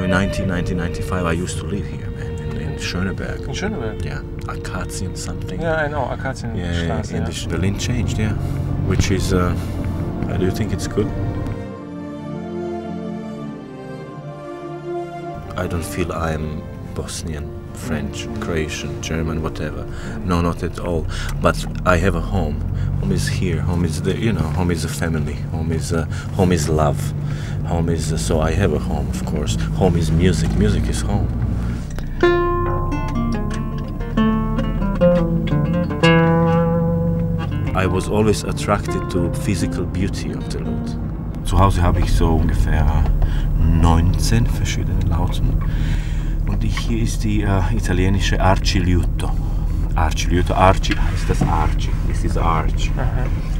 1995, I used to live here, man, in, in Schöneberg. In Schöneberg? Yeah, Akazien something. Yeah, I know, Akazienstraße. Yeah, in yeah. the Berlin changed, yeah. Which is, uh, uh, do you think it's good? I don't feel I'm Bosnian, French, Croatian, German, whatever. No, not at all. But I have a home. Home is here. Home is the, you know, home is a family. Home is, uh, home is love. Home is, uh, so I have a home, of course. Home is music. Music is home. I was always attracted to physical beauty of the lute. Zu Hause habe ich so ungefähr 19 verschiedene Lauten. Und die- hier ist die äh, italienische Archiliuto. Archiliuto, Archi heißt das Archi. This is Arch.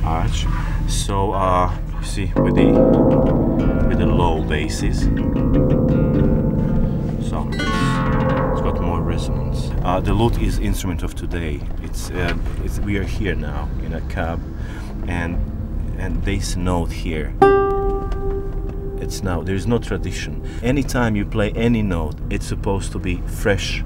Arch. So, uh, you see, with the, with the low basses. So, it's got more resonance. Uh, the lute is instrument of today. It's, uh, it's we are here now in a cab, and and this note here. It's now there is no tradition. Anytime you play any note, it's supposed to be fresh.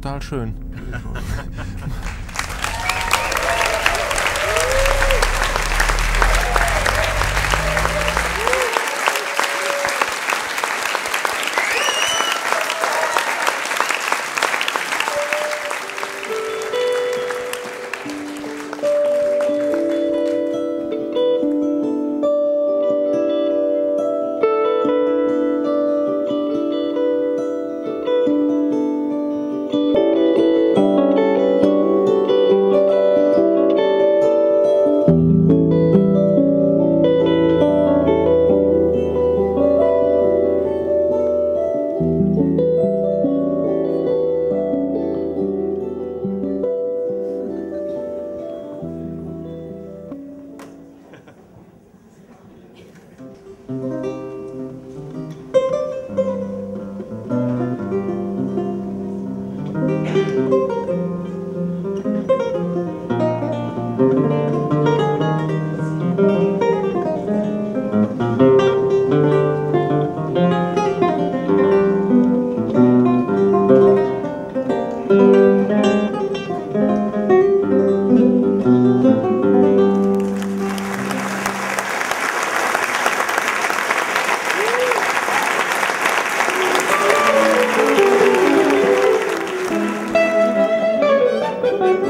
total schön. Amen.